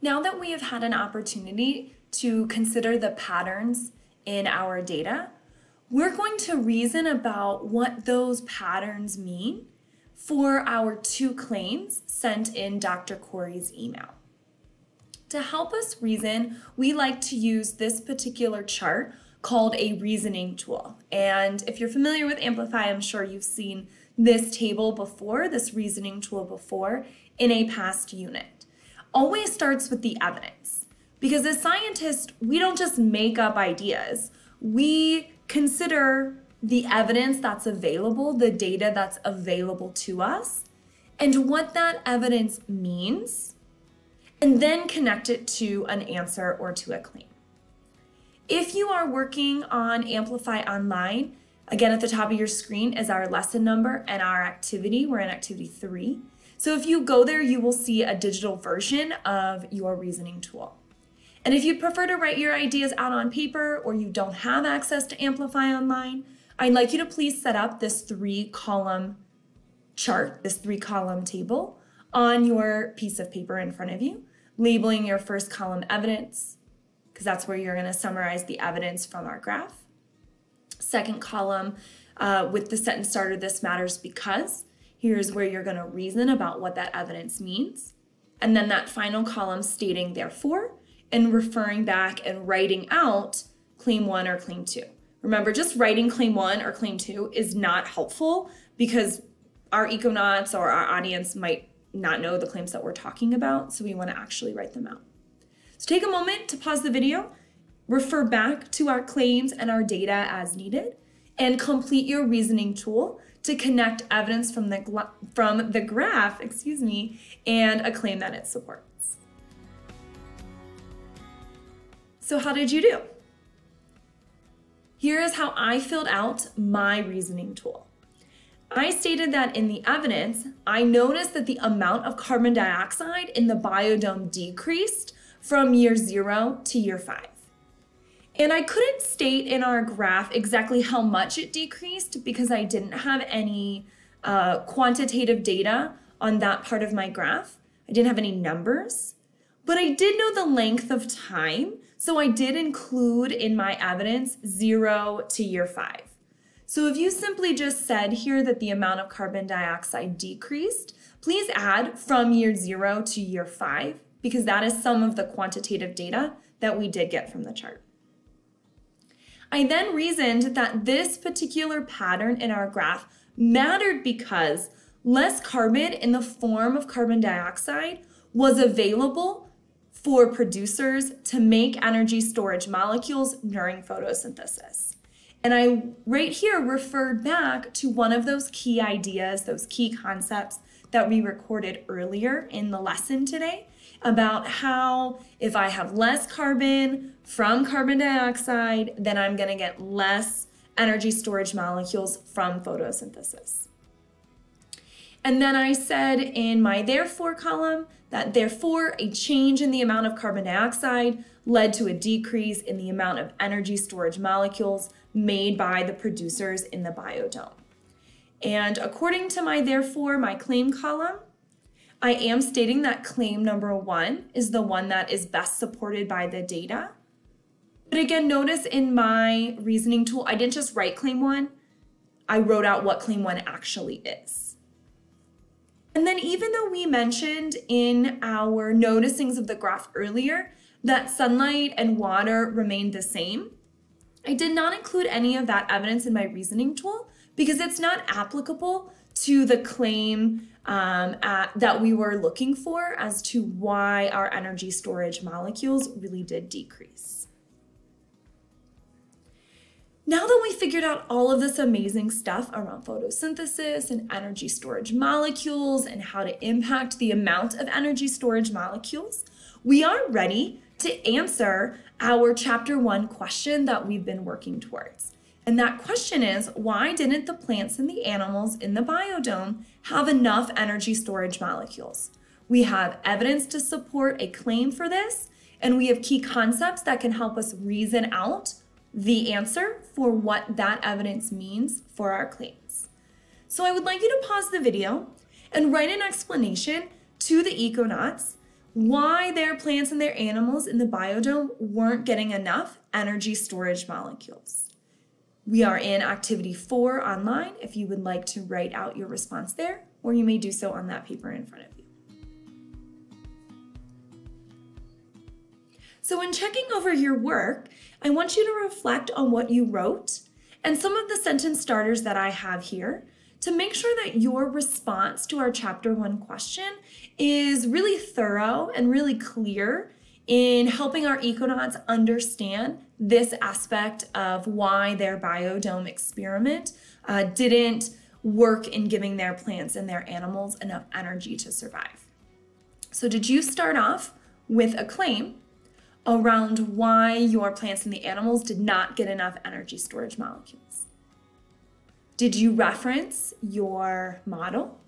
Now that we have had an opportunity to consider the patterns in our data, we're going to reason about what those patterns mean for our two claims sent in Dr. Corey's email. To help us reason, we like to use this particular chart called a reasoning tool. And if you're familiar with Amplify, I'm sure you've seen this table before, this reasoning tool before, in a past unit. Always starts with the evidence. Because as scientists, we don't just make up ideas. We consider the evidence that's available, the data that's available to us, and what that evidence means, and then connect it to an answer or to a claim. If you are working on Amplify Online, again at the top of your screen is our lesson number and our activity. We're in activity three. So if you go there, you will see a digital version of your reasoning tool. And if you prefer to write your ideas out on paper or you don't have access to Amplify Online, I'd like you to please set up this three column chart, this three column table on your piece of paper in front of you, labeling your first column evidence, because that's where you're going to summarize the evidence from our graph. Second column uh, with the sentence starter, this matters because. Here's where you're going to reason about what that evidence means. And then that final column stating therefore and referring back and writing out claim one or claim two. Remember, just writing claim one or claim two is not helpful because our econauts or our audience might not know the claims that we're talking about, so we want to actually write them out. So take a moment to pause the video, refer back to our claims and our data as needed, and complete your reasoning tool to connect evidence from the, from the graph, excuse me, and a claim that it supports. So how did you do? Here is how I filled out my reasoning tool. I stated that in the evidence, I noticed that the amount of carbon dioxide in the biodome decreased from year zero to year five. And I couldn't state in our graph exactly how much it decreased because I didn't have any uh, quantitative data on that part of my graph. I didn't have any numbers, but I did know the length of time. So I did include in my evidence zero to year five. So if you simply just said here that the amount of carbon dioxide decreased, please add from year zero to year five, because that is some of the quantitative data that we did get from the chart. I then reasoned that this particular pattern in our graph mattered because less carbon in the form of carbon dioxide was available for producers to make energy storage molecules during photosynthesis. And I right here referred back to one of those key ideas, those key concepts that we recorded earlier in the lesson today about how if I have less carbon from carbon dioxide, then I'm going to get less energy storage molecules from photosynthesis. And then I said in my therefore column that therefore a change in the amount of carbon dioxide led to a decrease in the amount of energy storage molecules made by the producers in the biodome. And according to my therefore, my claim column, I am stating that claim number one is the one that is best supported by the data. But again, notice in my reasoning tool, I didn't just write claim one, I wrote out what claim one actually is. And then even though we mentioned in our noticings of the graph earlier that sunlight and water remained the same, I did not include any of that evidence in my reasoning tool because it's not applicable to the claim um, at, that we were looking for as to why our energy storage molecules really did decrease. Now that we figured out all of this amazing stuff around photosynthesis and energy storage molecules and how to impact the amount of energy storage molecules, we are ready to answer our chapter one question that we've been working towards. And that question is why didn't the plants and the animals in the biodome have enough energy storage molecules? We have evidence to support a claim for this, and we have key concepts that can help us reason out the answer for what that evidence means for our claims. So I would like you to pause the video and write an explanation to the Econauts why their plants and their animals in the biodome weren't getting enough energy storage molecules. We are in activity four online if you would like to write out your response there, or you may do so on that paper in front of you. So when checking over your work, I want you to reflect on what you wrote and some of the sentence starters that I have here to make sure that your response to our chapter one question is really thorough and really clear in helping our econauts understand this aspect of why their biodome experiment uh, didn't work in giving their plants and their animals enough energy to survive. So, did you start off with a claim around why your plants and the animals did not get enough energy storage molecules? Did you reference your model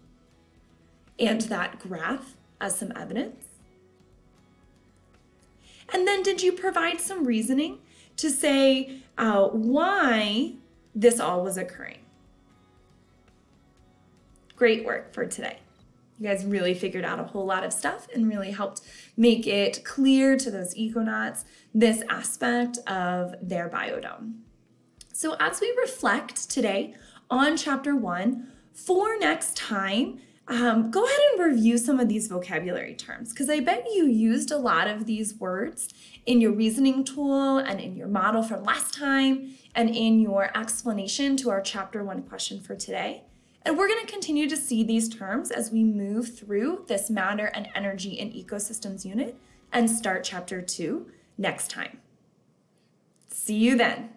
and that graph as some evidence? And then did you provide some reasoning to say uh, why this all was occurring? Great work for today. You guys really figured out a whole lot of stuff and really helped make it clear to those econauts this aspect of their biodome. So as we reflect today on chapter one. For next time, um, go ahead and review some of these vocabulary terms because I bet you used a lot of these words in your reasoning tool and in your model from last time and in your explanation to our chapter one question for today. And we're going to continue to see these terms as we move through this matter and energy in ecosystems unit and start chapter two next time. See you then.